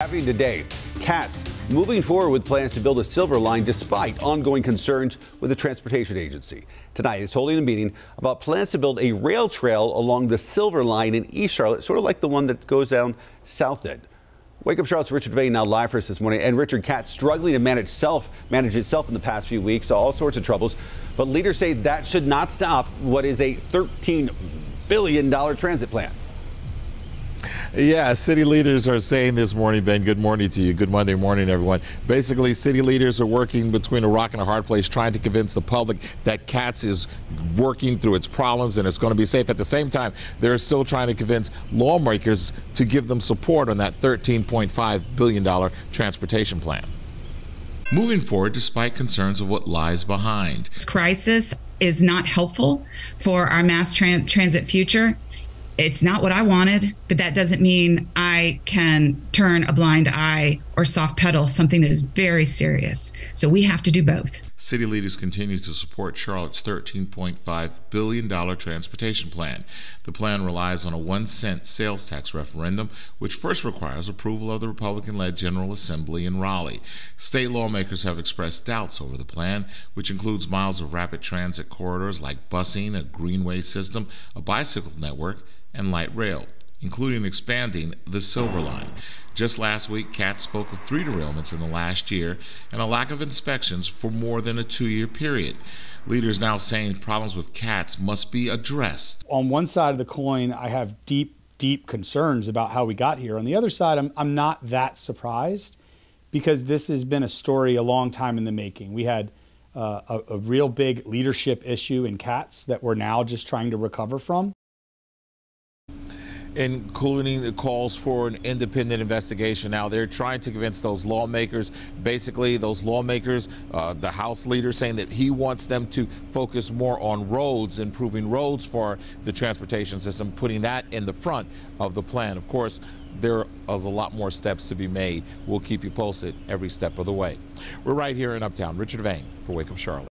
Happening today, CATS moving forward with plans to build a silver line despite ongoing concerns with the transportation agency. Tonight is holding a meeting about plans to build a rail trail along the silver line in East Charlotte, sort of like the one that goes down South End. Wake Up Charlotte's Richard Vane now live for us this morning. And Richard CATS struggling to manage self manage itself in the past few weeks, all sorts of troubles. But leaders say that should not stop what is a $13 billion transit plan. Yeah, city leaders are saying this morning, Ben. Good morning to you. Good Monday morning, everyone. Basically, city leaders are working between a rock and a hard place, trying to convince the public that CATS is working through its problems and it's going to be safe. At the same time, they're still trying to convince lawmakers to give them support on that $13.5 billion transportation plan. Moving forward, despite concerns of what lies behind. This crisis is not helpful for our mass tran transit future it's not what I wanted, but that doesn't mean I can turn a blind eye or soft pedal something that is very serious. So we have to do both. City leaders continue to support Charlotte's $13.5 billion transportation plan. The plan relies on a one cent sales tax referendum, which first requires approval of the Republican led General Assembly in Raleigh. State lawmakers have expressed doubts over the plan, which includes miles of rapid transit corridors like busing, a greenway system, a bicycle network, and light rail, including expanding the Silver Line. Just last week, CATS spoke of three derailments in the last year and a lack of inspections for more than a two year period. Leaders now saying problems with CATS must be addressed. On one side of the coin, I have deep, deep concerns about how we got here. On the other side, I'm, I'm not that surprised because this has been a story a long time in the making. We had uh, a, a real big leadership issue in CATS that we're now just trying to recover from including the calls for an independent investigation. Now, they're trying to convince those lawmakers, basically, those lawmakers, uh, the House leader saying that he wants them to focus more on roads, improving roads for the transportation system, putting that in the front of the plan. Of course, there is a lot more steps to be made. We'll keep you posted every step of the way. We're right here in Uptown. Richard Vane for Wake Up Charlotte.